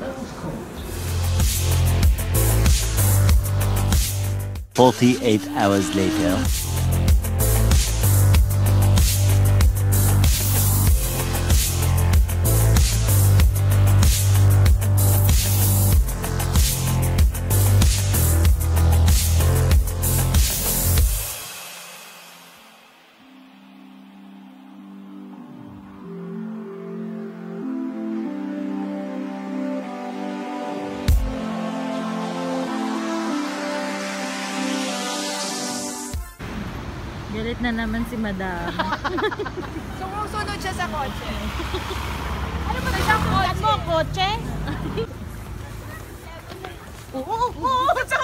Earl's Court. 48 hours later. Galit na naman si madam. Sumusunod siya sa kotse. ano ba isang kotse? mo, kotse? Oo, oo, oo.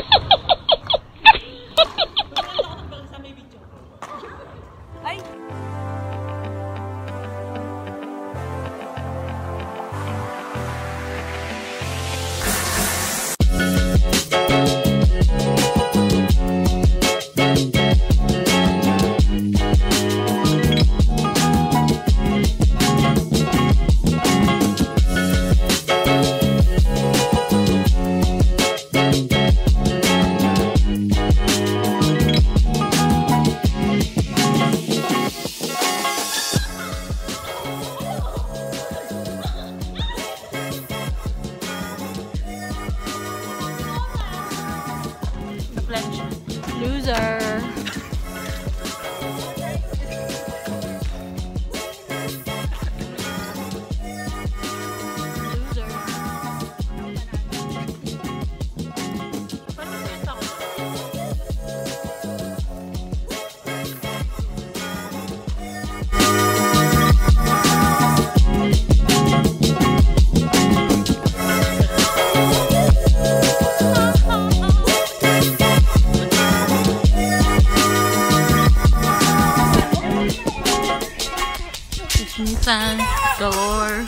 Sun galore.